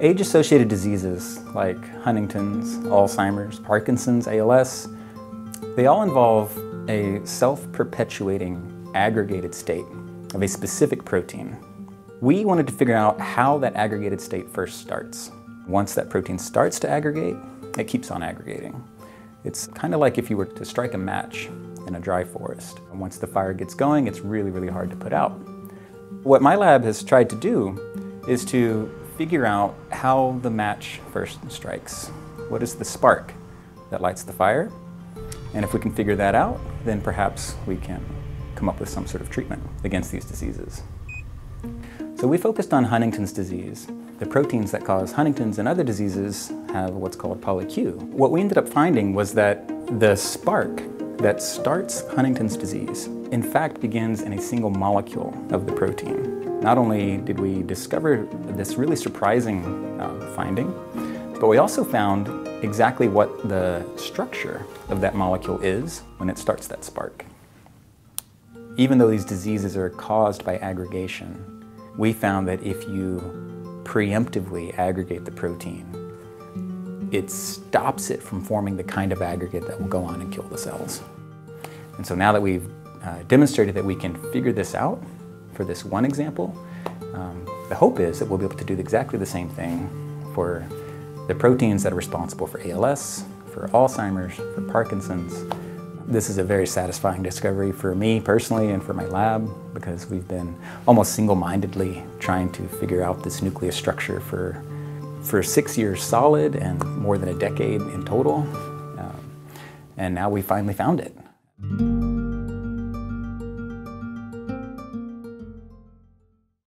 Age-associated diseases like Huntington's, Alzheimer's, Parkinson's, ALS, they all involve a self-perpetuating aggregated state of a specific protein. We wanted to figure out how that aggregated state first starts. Once that protein starts to aggregate, it keeps on aggregating. It's kind of like if you were to strike a match in a dry forest. And once the fire gets going, it's really, really hard to put out. What my lab has tried to do is to figure out how the match first strikes. What is the spark that lights the fire? And if we can figure that out, then perhaps we can come up with some sort of treatment against these diseases. So we focused on Huntington's disease. The proteins that cause Huntington's and other diseases have what's called polyQ. What we ended up finding was that the spark that starts Huntington's disease in fact begins in a single molecule of the protein. Not only did we discover this really surprising uh, finding, but we also found exactly what the structure of that molecule is when it starts that spark. Even though these diseases are caused by aggregation, we found that if you preemptively aggregate the protein, it stops it from forming the kind of aggregate that will go on and kill the cells. And so now that we've uh, demonstrated that we can figure this out, for this one example. Um, the hope is that we'll be able to do exactly the same thing for the proteins that are responsible for ALS, for Alzheimer's, for Parkinson's. This is a very satisfying discovery for me personally and for my lab because we've been almost single-mindedly trying to figure out this nucleus structure for, for six years solid and more than a decade in total. Um, and now we finally found it.